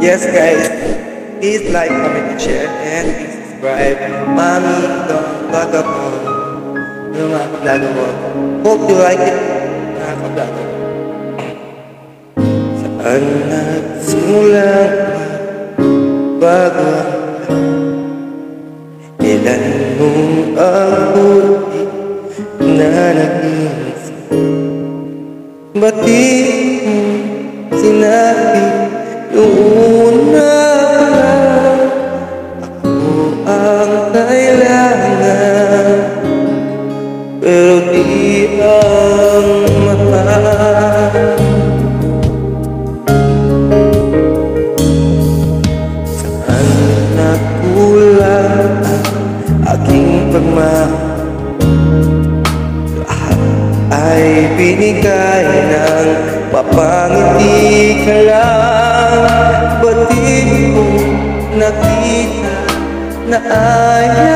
Yes, guys. Please like, comment, share, and please subscribe. Mommy, don't back up on yung mga vlog ko. Hope you like it, mga ka-vlog ko. Saan nagsimula bago Ilan mong abuti na nag-iisip Ba't binigay ng mapangiti ka lang. Ba't di ko nakita na ayaw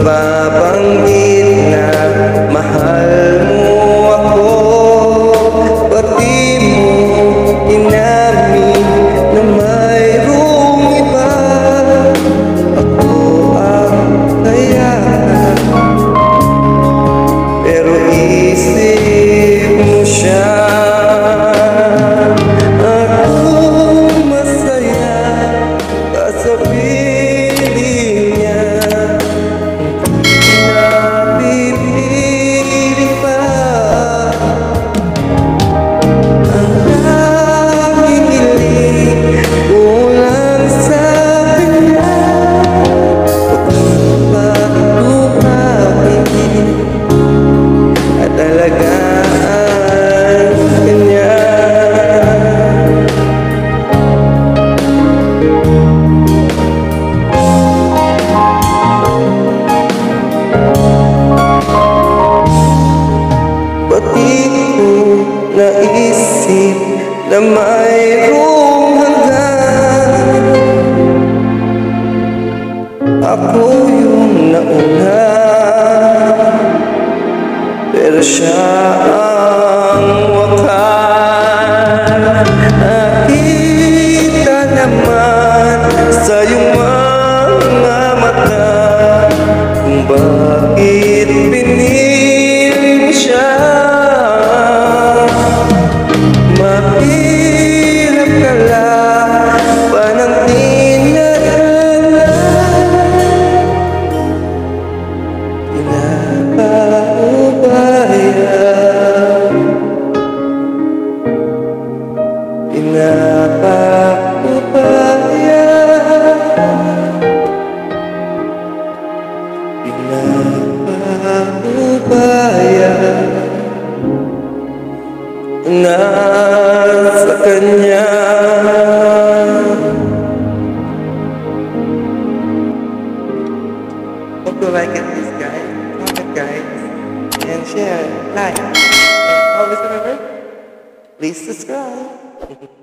aking mababanggit na mahal mo ako. Pati mo inamin na mayroong iba. Ako ang kayahan Pero isip mo siya mayroong hanggan Ako yung nauna. Pero siya ang wakas. Nakita naman sa iyong mga mata Kung bakit pinili Hope you like it, guys. Comment, guys. And share, like. And always remember, please subscribe.